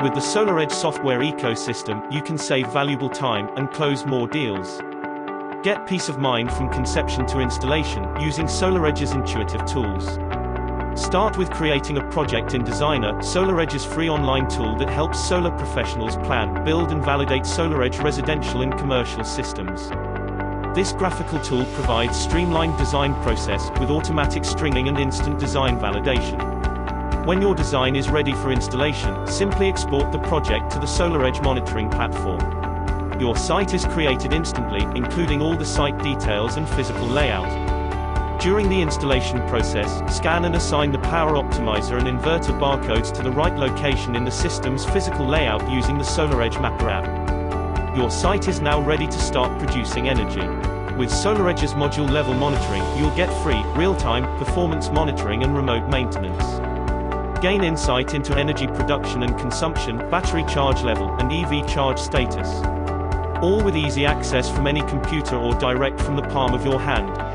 With the SolarEdge software ecosystem, you can save valuable time and close more deals. Get peace of mind from conception to installation using SolarEdge's intuitive tools. Start with creating a project in Designer, SolarEdge's free online tool that helps solar professionals plan, build and validate SolarEdge residential and commercial systems. This graphical tool provides streamlined design process with automatic stringing and instant design validation. When your design is ready for installation, simply export the project to the SolarEdge monitoring platform. Your site is created instantly, including all the site details and physical layout. During the installation process, scan and assign the power optimizer and inverter barcodes to the right location in the system's physical layout using the SolarEdge Mapper app. Your site is now ready to start producing energy. With SolarEdge's module level monitoring, you'll get free, real-time, performance monitoring and remote maintenance. Gain insight into energy production and consumption, battery charge level, and EV charge status. All with easy access from any computer or direct from the palm of your hand.